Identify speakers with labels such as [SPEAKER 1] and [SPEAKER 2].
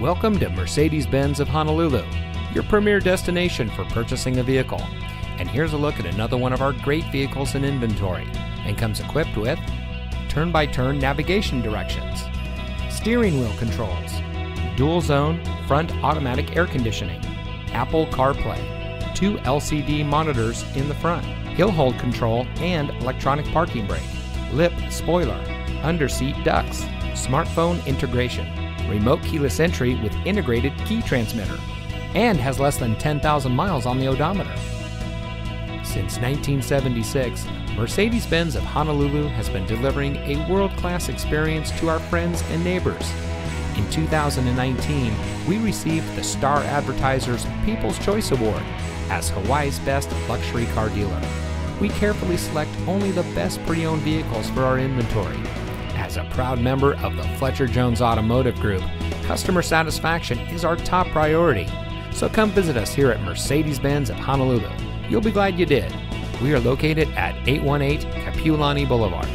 [SPEAKER 1] Welcome to Mercedes Benz of Honolulu, your premier destination for purchasing a vehicle. And here's a look at another one of our great vehicles in inventory and comes equipped with turn by turn navigation directions, steering wheel controls, dual zone front automatic air conditioning, Apple CarPlay, two LCD monitors in the front, hill hold control and electronic parking brake, lip spoiler, underseat ducts, smartphone integration, remote keyless entry with integrated key transmitter, and has less than 10,000 miles on the odometer. Since 1976, Mercedes Benz of Honolulu has been delivering a world class experience to our friends and neighbors. In 2019, we received the Star Advertiser's People's Choice Award as Hawaii's best luxury car dealer. We carefully select only the best pre owned vehicles for our inventory. As a proud member of the Fletcher Jones Automotive Group, customer satisfaction is our top priority. So come visit us here at Mercedes Benz of Honolulu. You'll be glad you did. We are located at 818 Kapiolani Boulevard.